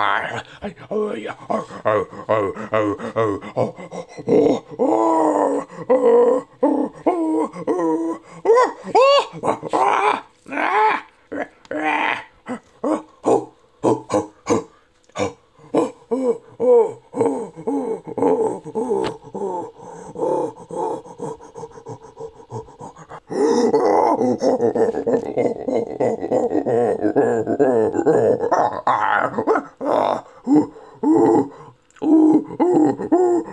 Oh,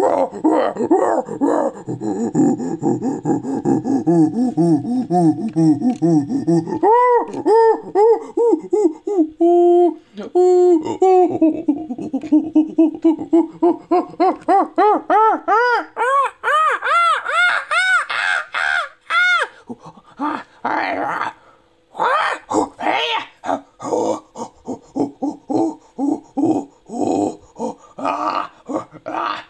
ah, ah, ah.